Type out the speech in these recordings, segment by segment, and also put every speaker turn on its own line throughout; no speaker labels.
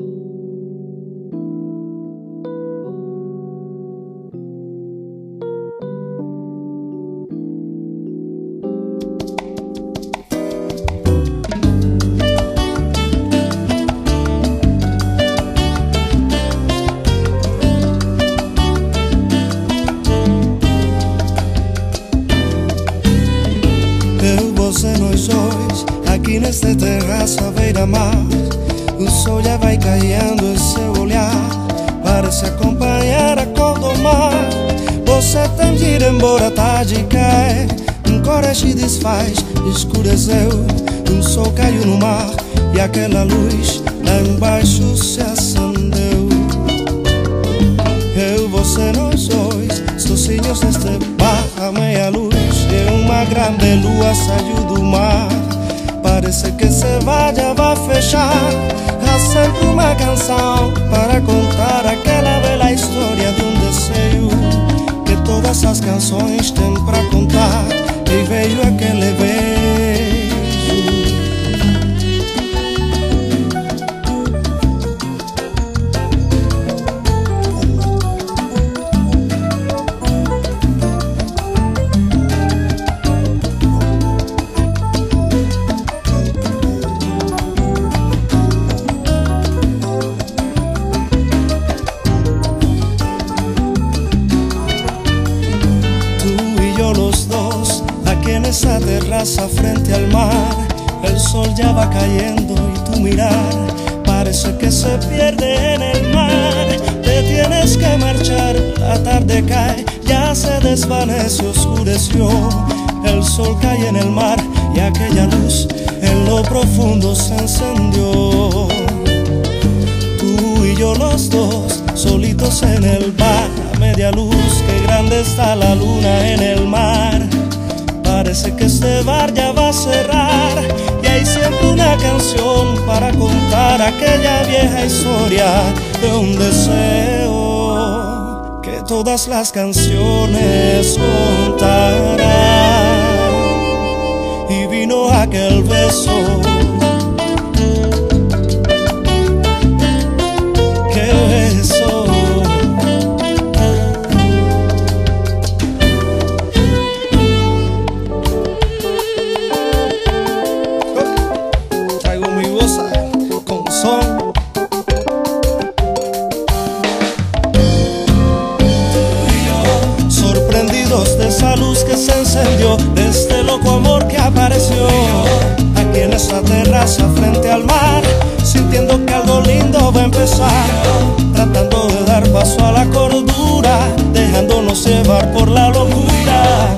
Eu, você, nós dois, aqui nesta terraça veira mar. O sol já vai caindo e seu olhar. Parece acompanhar a cor do mar. Você tem de ir embora, tarde cai Um coragem desfaz, escureceu. Um sol caiu no mar E aquela luz lá embaixo se acendeu. Eu, você, nós dois Sozinhos neste bar, a meia luz E uma grande lua saiu do mar Parece que se vaya va a fechar. Há uma canção para esa terraza frente al mar, el sol ya va cayendo y tu mirar parece que se pierde en el mar. Te tienes que marchar, la tarde cae, ya se desvanece, oscureció. El sol cae en el mar y aquella luz en lo profundo se encendió. Tú y yo los dos, solitos en el bar, a media luz, qué grande está la luna en el mar Parece que este bar ya va a cerrar y hay siempre una canción para contar aquella vieja historia de un deseo que todas las canciones contarán. Y vino aquel beso se encendió, de este loco amor que apareció. Aquí en esa terraza frente al mar, sintiendo que algo lindo va a empezar. Tratando de dar paso a la cordura, dejándonos llevar por la locura.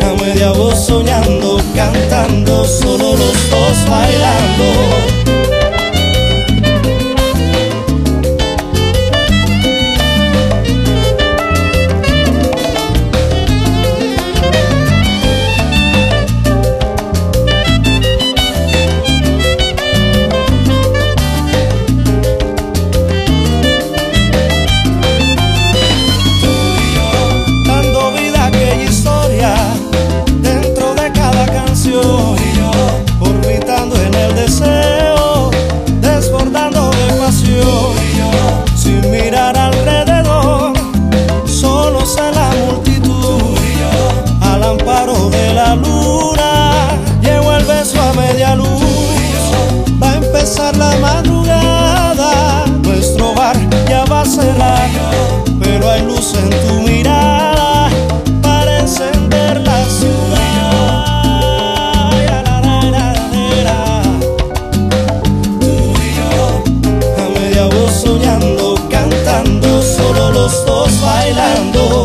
A media voz soñando, cantando, solo los dos bailando. será, pero hay luz en tu mirada para encender la ciudad. Tú y yo, a media voz soñando, cantando, solo los dos bailando.